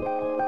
Bye.